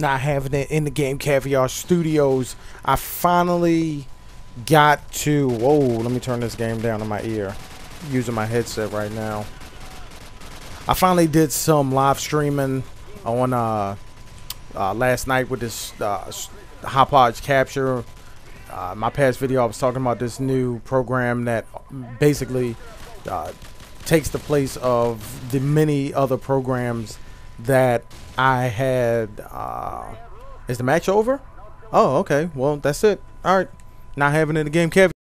not having it in the game caviar studios. I finally got to whoa let me turn this game down in my ear. Using my headset right now. I finally did some live streaming on uh, uh last night with this uh Hauppauge capture. Uh, my past video i was talking about this new program that basically uh, takes the place of the many other programs that I had. Uh, is the match over? Oh, okay. Well, that's it. All right. Not having it in the game, caviar.